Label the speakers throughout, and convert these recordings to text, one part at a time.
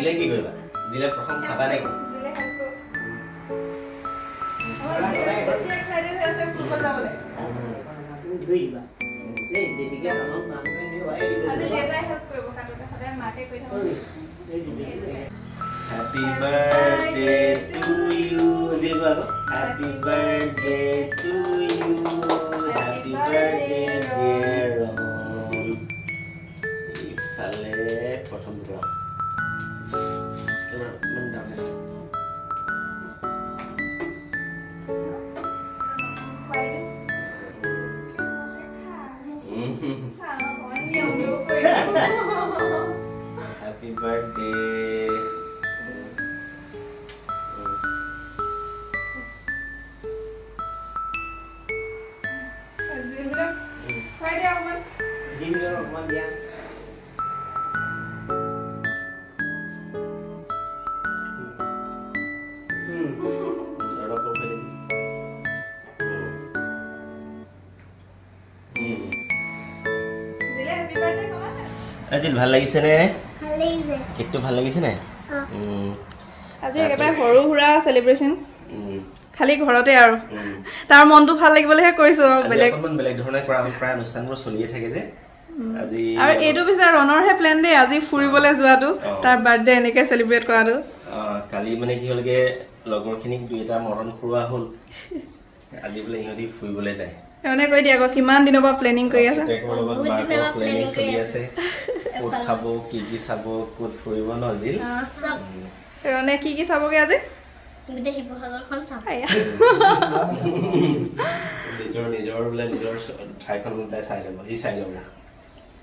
Speaker 1: জিলে কি কৰিবা জিলে প্ৰথম খাবা নেকি
Speaker 2: জিলে help কৰো। আমাৰ জিলে বেছি excited হৈ আছে ফুৰিব যাবলৈ। আজি দেউতাই help কৰিব কাটোতে, সদায় মাকে কৰি থাকে।
Speaker 1: হেপী বাৰ্থডে টু ইউ জিল
Speaker 2: দিওঁ।
Speaker 1: Happy birthday.
Speaker 2: আৰু যিবিলাক খুৱাই দে
Speaker 1: আজিল ভাল লাগিছেনে?
Speaker 3: ভাল লাগিছে।
Speaker 1: কেকটো ভাল লাগিছেনে?
Speaker 2: আজি একেবাৰে সৰু সুৰা চেলিব্ৰেশ্যন খালি ঘৰতে আৰু। তাৰ মনটো ভাল লাগিবলৈহে কৰিছো বেলেগ।
Speaker 1: অকণমান বেলেগ ধৰণে কৰা হ'ল প্ৰায় অনুষ্ঠানবোৰ চলিয়ে থাকে যে। আজি
Speaker 2: আৰু এইটো পিছে ৰণৰহে প্লেন দেই আজি ফুৰিবলৈ যোৱাটো। তাৰ বাৰ্থডে এনেকে চেলিব্ৰেট কৰাটো।
Speaker 1: কালি মানে কি হ'লগে লগৰখিনিক দুই এটা মৰণ কৰোৱা হ'ল। আজি বোলে ইহঁতি ফুৰিবলৈ যায়।
Speaker 2: তাৰমানে কৈ দিয়া আকৌ কিমান দিনৰ পৰা প্লেনিং কৰি আছা।
Speaker 1: ক'ত খাব কি কি চাব ক'ত ফুৰিব ন জিল উম।
Speaker 2: ৰনে কি কি চাবগে আজি?
Speaker 3: গোটেই শিৱসাগৰখন চাম।
Speaker 2: আয়া।
Speaker 1: নিজৰ নিজৰ বোলে নিজৰ ঠাইখন তাই চাই ল'ব সি চাই ল'ব।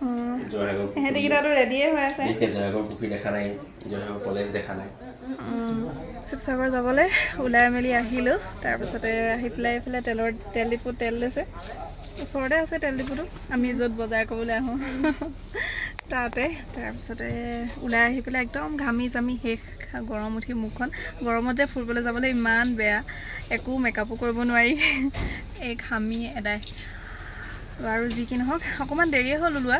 Speaker 2: উম।
Speaker 1: জয়সাগৰ পুখুৰী।
Speaker 2: সিহঁতিকেইটাতো ৰেডিয়ে হৈ আছে।
Speaker 1: বিশেষকৈ জয়সাগৰ পুখুৰী দেখা নাই জয়সাগৰ কলেজ দেখা নাই।
Speaker 2: উম, শিৱসাগৰ যাবলৈ ওলাই মেলি আহিলোঁ। তাৰপিছতে আহি পেলাই এইফালে তেলৰ তেল ডিপুত তেল লৈছে ওচৰতে আছে তেল ডিপুটো আমি য'ত বজাৰ কৰিবলৈ আহোঁ। তাতে। তাৰপিছতে ওলাই আহি পেলাই একদম ঘামি জামি শেষ। গৰম উঠি মুখখন। গৰমত যে ফুৰিবলৈ যাবলৈ ইমান বেয়া। একো মেকআপো কৰিব নোৱাৰি। এই ঘামি এদাই। আৰু যি কি নহওক অকণমান দেৰিয়ে হ'ল ওলোৱা।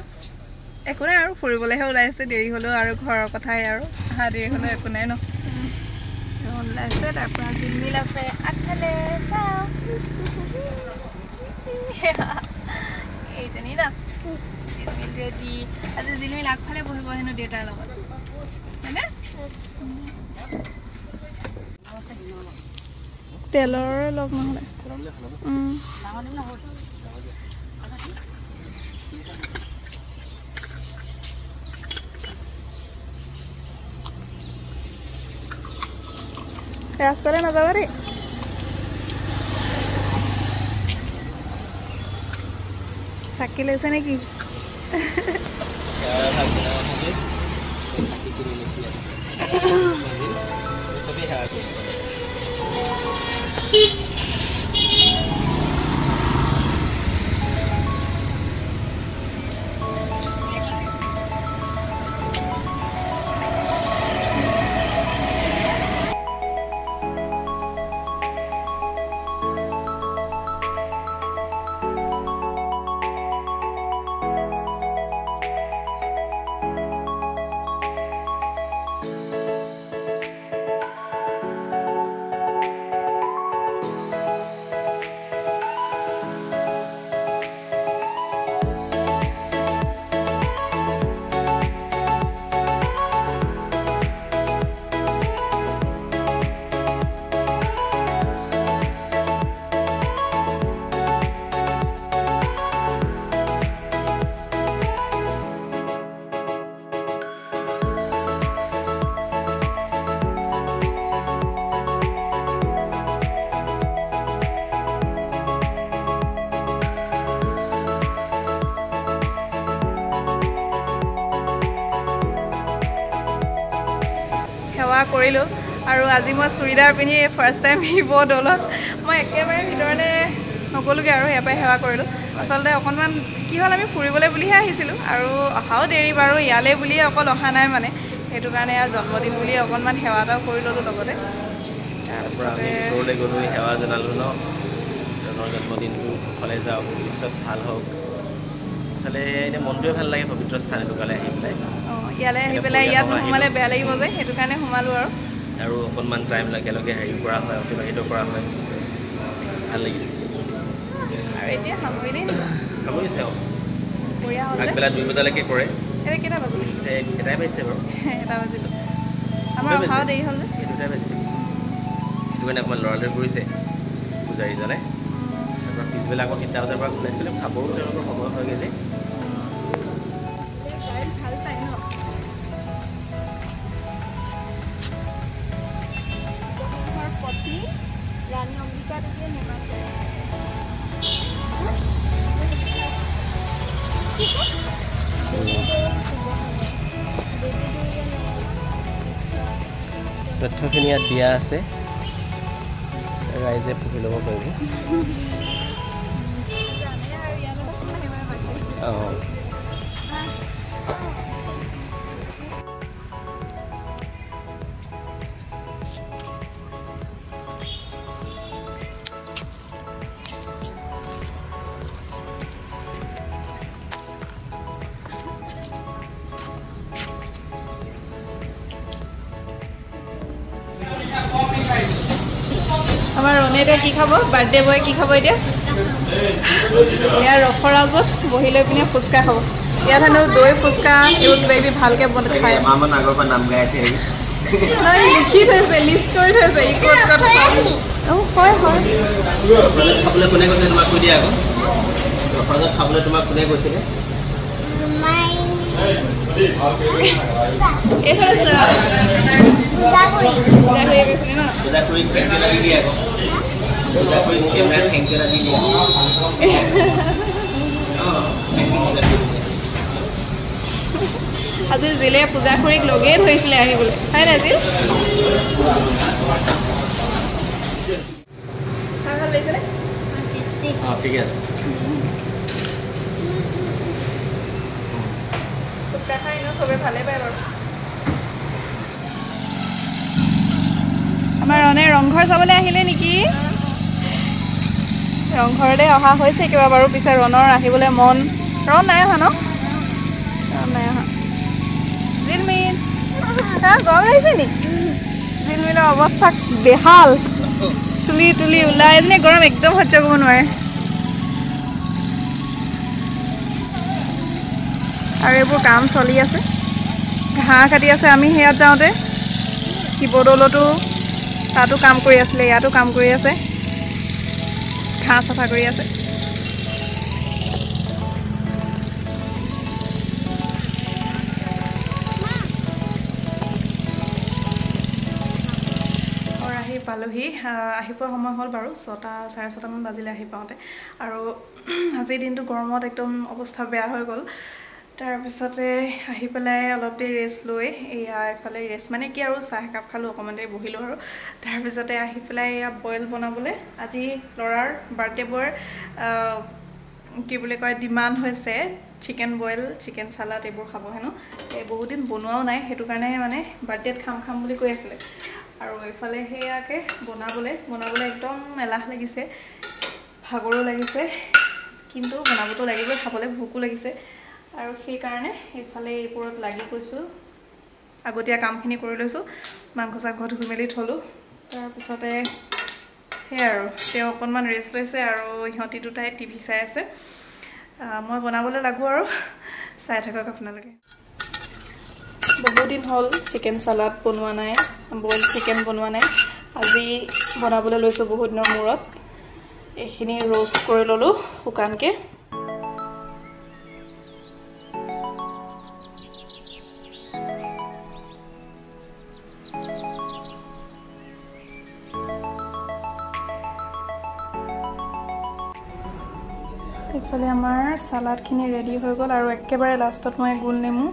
Speaker 2: একো নাই আৰু ফুৰিবলৈহে ওলাইছে দেৰি হ'লেও আৰু ঘৰৰ কথাই আৰু। অহা দেৰি হ'লেও একো নাই ন? ওলাইছে তাৰ পৰা জিলমিল আছে। আগফালে চাওঁ। এইজনী ন আজি জিলমিল আগফালে বহিব হেনো দেউতাৰ লগত। হয়নে? তেলৰ লগ নহ'লে। ৰাস্তালৈ নাযাবা দেই। চাকি লৈছে নেকি সেৱা কৰিলোঁ আৰু আজি মই চুৰিদাৰ পিন্ধি ফাৰ্ষ্ট টাইম শিৱ দৌলত। মই একেবাৰে ভিতৰলৈ নগ'লোগৈ আৰু ইয়াৰ পৰাই সেৱা কৰিলোঁ। আচলতে অকণমান কি হ'ল আমি ফুৰিবলৈ বুলিহে আহিছিলোঁ আৰু অহাও দেৰি বাৰু ইয়ালৈ বুলিয়ে অকল অহা নাই মানে। সেইটো কাৰণে আৰু জন্মদিন বুলিয়ে অকণমান সেৱা এটাও কৰি ল'লোঁ লগতে। তাৰপিছতে
Speaker 1: গ'লো সেৱা জনালোঁ ন। জন্মদিনটো কুশলে যাওক ভৱিষ্যত ভাল হওক। চালে এনেই মনটোৱে ভাল লাগে পবিত্ৰ স্থান এটুকালৈ আহি পেলাই।
Speaker 2: অঁ ইয়ালৈ আহি পেলাই ইয়াত নোসোমালে বেয়া লাগিব যে সেইটো কাৰণে সোমালোঁ আৰু।
Speaker 1: আৰু অকণমান টাইম একেলগে হেৰি কৰা হয় অতিবাহিত কৰা হয়। ভাল লাগিছে।
Speaker 2: আৰু এতিয়া সামৰিলেই নেকি
Speaker 1: সামৰিছে
Speaker 2: যে।
Speaker 1: আগবেলা দুই বজালৈকে কৰে।
Speaker 2: এতিয়া কেইটা বাজিলে?
Speaker 1: এতিয়া এটাই পাইছে বাৰু।
Speaker 2: এটা বাজিলোঁ। আমাৰ অহাও দেৰি হ'ল যে।
Speaker 1: দুটাই পাইছে সেইটো কাৰণে অকণমান লৰালৰি কৰিছে পূজাৰীজনে। তাৰপৰা পিছবেলা আকৌ তিনিটা বজাৰ পৰা ওলাইছিলে খাবৰো তেওঁলোকৰ সময় হয়গৈ যে। তথ্যখিনি ইয়াত দিয়া আছে। ৰাইজে পঢ়ি ল'ব পাৰিব। অঁ।
Speaker 2: এতিয়া কি খাব? বাৰ্থডে বয়ে কি খাব এতিয়া? এয়া ৰসৰাজত বহি লৈ পিনে ফুচকা খাব। ইয়াত হেনো দৈ ফুচকা এইবোৰ কিবা কিবি ভালকৈ বনাই খায়
Speaker 1: এমাহমান আগৰ পৰা নাম গাই আছে হেৰি
Speaker 2: নাই লিখি থৈছে লিষ্ট কৰি থৈছে ই ক'ত ক'ত খাব। অঁ হয় হয়।
Speaker 1: ৰসৰাজত খাবলৈ কোনে কৈছে তোমাক কৈ দিয়া আকৌ। ৰসৰাজত খাবলৈ তোমাক কোনে কৈছিলে?
Speaker 3: মাই
Speaker 2: এইফালে চোৱা।
Speaker 3: পূজা কৰি
Speaker 2: পূজা কৰি গৈছিলে ন
Speaker 1: পূজা কৰি
Speaker 2: আজি জিলে পূজা খুৰীক লগেই ধৰিছিলে আহিবলৈ হয় নাই জিল
Speaker 1: ঠিকে আছে
Speaker 2: ফুচকা খাই এনেও চবে ভালেই পায় বাৰু আমাৰ ৰণে ৰংঘৰ চাবলৈ আহিলে নেকি? ৰংঘৰলৈ অহা হৈছে কিবা বাৰু পিছে ৰণৰ আহিবলৈ মন ৰণ নাই অহা ন? ৰণ নাই অহা। জিলমিন হা গৰম লাগিছে নেকি জিলমিনৰ অৱস্থা বেহাল। চুলি তুলি ওলাই এনে গৰম একদম সহ্য কৰিব নোৱাৰে। আৰু এইবোৰ কাম চলি আছে। ঘাঁহ কাটি আছে আমি সেয়াত যাওঁতে। শিৱদৌলতো তাতো কাম কৰি আছিলে ইয়াতো কাম কৰি আছে। ঘাঁহ চাফা কৰি আছে। পালোহি। আহি পোৱা সময় হ'ল বাৰু ছটা চাৰে ছটামান বাজিলে আহি পাওঁতে। আৰু আজিৰ দিনটো গৰমত একদম অৱস্থা বেয়া হৈ গ'ল। তাৰপিছতে আহি পেলাই অলপ দেৰি ৰেষ্ট লৈ এয়া এফালে ৰেষ্ট মানে কি আৰু চাহ একাপ খালোঁ অকণমান দেৰি বহিলোঁ আৰু। তাৰপিছতে আহি পেলাই এয়া বইল বনাবলৈ আজি ল'ৰাৰ বাৰ্থডে বয়ৰ কি বুলি কয় ডিমাণ্ড হৈছে। চিকেন বইল চিকেন চালাড এইবোৰ খাব হেনো। এই বহুত দিন বনোৱাও নাই সেইটো কাৰণে মানে বাৰ্থডেত খাম খাম বুলি কৈ আছিলে। আৰু এইফালে সেয়াকে বনাবলৈ বনাবলৈ একদম এলাহ লাগিছে। ভাগৰো লাগিছে কিন্তু বনাবতো লাগিবই খাবলৈ ভোকো লাগিছে। আৰু সেইকাৰণে এইফালে এইবোৰত লাগি গৈছোঁ। আগতীয়া কামখিনি কৰি লৈছোঁ মাংস চাংস ধুই মেলি থলোঁ। তাৰপিছতে সেয়াই আৰু তেওঁ অকণমান ৰেষ্ট লৈছে আৰু ইহঁতি দুটাই টিভি চাই আছে। মই বনাবলৈ লাগোঁ আৰু চাই থাকক আপোনালোকে। বহুত দিন হ'ল চিকেন চালাড বনোৱা নাই বইল চিকেন বনোৱা নাই। আজি বনাবলৈ লৈছোঁ বহুত দিনৰ মূৰত। এইখিনি ৰ'ষ্ট কৰি ল'লোঁ শুকানকৈ। আমাৰ চালাডখিনি ৰেডি হৈ গ'ল আৰু একেবাৰে লাষ্টত মই গোল নেমু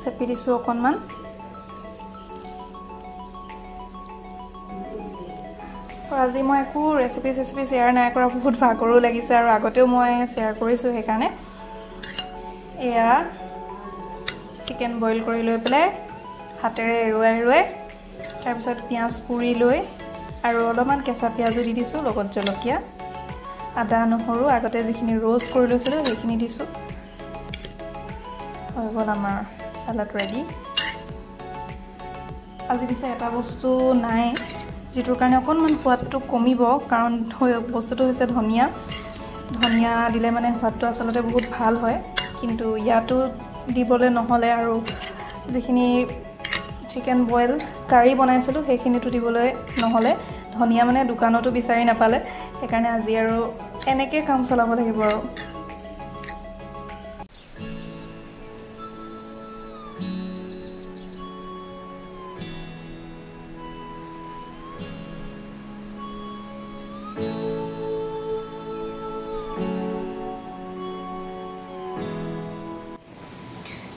Speaker 2: চেপি দিছোঁ অকণমান। আজি মই একো ৰেচিপি চেচিপি শ্বেয়াৰ নাই কৰা বহুত ভাগৰো লাগিছে আৰু আগতেও মই শ্বেয়াৰ কৰিছোঁ সেইকাৰণে। এয়া চিকেন বইল কৰি লৈ পেলাই হাতেৰে এৰুৱাই এৰুৱাই তাৰপিছত পিঁয়াজ পুৰি লৈ আৰু অলপমান কেঁচা পিঁয়াজো দি দিছোঁ লগত জলকীয়া। আদা নহৰু আগতে যিখিনি ৰ'ষ্ট কৰি লৈছিলোঁ সেইখিনি দিছোঁ। হৈ গ'ল আমাৰ চালাড ৰেডি আজি পিছে এটা বস্তু নাই যিটোৰ কাৰণে অকণমান সোৱাদটো কমিব কাৰণ বস্তুটো হৈছে ধনিয়া। ধনিয়া দিলে মানে সোৱাদটো আচলতে বহুত ভাল হয় কিন্তু ইয়াতো দিবলৈ নহ'লে আৰু যিখিনি চিকেন বইল কাৰী বনাইছিলোঁ সেইখিনিতো দিবলৈ নহ'লে। ধনিয়া মানে দোকানতো বিচাৰি নাপালে। সেইকাৰণে আজি আৰু এনেকৈ কাম চলাব লাগিব আৰু।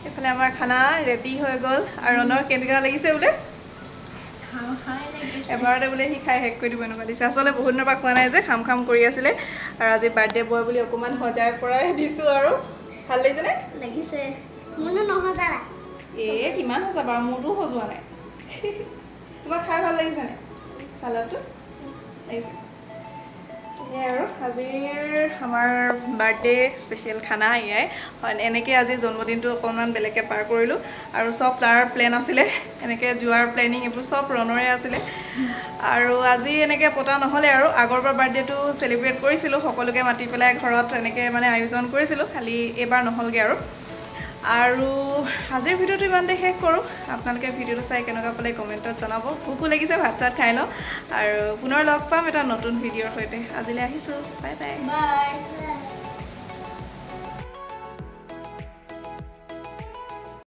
Speaker 2: এইফালে আমাৰ খানা ৰেডি হৈ গ'ল। আৰু ৰণৰ কেনেকুৱা লাগিছে বোলে? এবাৰতে বোলে সি খাই শেষ কৰি দিব এনেকুৱা দিছে। আচলতে বহুত দিনৰ পৰা খোৱা নাই যে খাম খাম কৰি আছিলে। আৰু আজি বাৰ্থডে বয় বুলি অকণমান সজাই পৰাই দিছোঁ আৰু। ভাল লাগিছেনে
Speaker 3: লাগিছে। মোনো নহজালা
Speaker 2: এই কিমান সজা বাৰু মোৰতো সজোৱা নাই। তোমাক খাই ভাল লাগিছেনে চালাডটো? লাগিছে। সেয়াই আৰু। আজিৰ আমাৰ বাৰ্থডে স্পেচিয়েল খানা এয়াই। হয় এনেকৈ আজি জন্মদিনটো অকণমান বেলেগকৈ পাৰ কৰিলোঁ আৰু চব তাৰ প্লেন আছিলে। এনেকৈ যোৱাৰ প্লেনিং এইবোৰ চব ৰণৰে আছিলে। আৰু আজি এনেকৈ পতা নহ'লে আৰু আগৰবাৰ বাৰ্থডেটো চেলিব্ৰেট কৰিছিলোঁ। সকলোকে মাতি পেলাই ঘৰত এনেকৈ মানে আয়োজন কৰিছিলোঁ। খালি এইবাৰ নহ'লগৈ আৰু। আৰু আজিৰ ভিডিঅ'টো ইমানতে শেষ কৰোঁ। আপোনালোকে ভিডিঅ'টো চাই কেনেকুৱা পালে কমেণ্টত জনাব। ভোকো লাগিছে ভাত চাত খাই লওঁ। আৰু পুনৰ লগ পাম এটা নতুন ভিডিঅ'ৰ সৈতে। আজিলৈ আহিছোঁ। Bye bye.
Speaker 3: বাই।